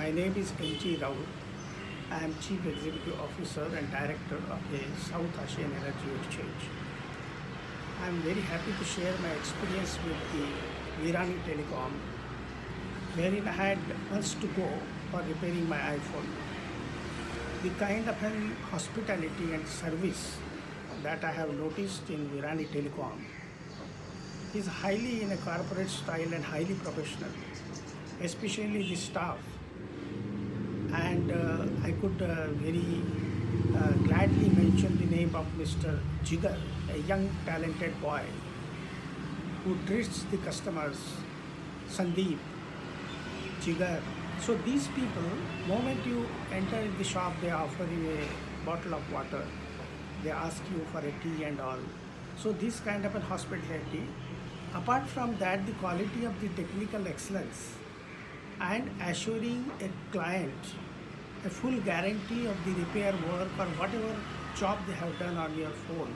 My name is M.G. Raut. I am Chief Executive Officer and Director of the South Asian Energy Exchange. I am very happy to share my experience with the Virani Telecom, wherein I had months to go for repairing my iPhone. The kind of hospitality and service that I have noticed in Virani Telecom is highly in a corporate style and highly professional, especially the staff. And uh, I could uh, very uh, gladly mention the name of Mr. Jigar, a young talented boy who treats the customers, Sandeep, Jigar. So these people, moment you enter the shop, they offer you a bottle of water. They ask you for a tea and all. So this kind of a hospitality. Apart from that, the quality of the technical excellence and assuring a client a full guarantee of the repair work or whatever job they have done on your phone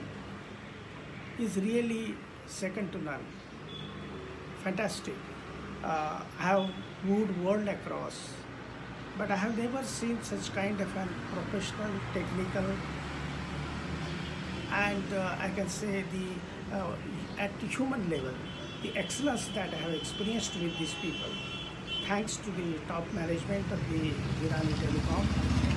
is really second to none. Fantastic. Uh, I have moved world across, but I have never seen such kind of a professional, technical, and uh, I can say the uh, at the human level, the excellence that I have experienced with these people, thanks to the top management of the Virani Telecom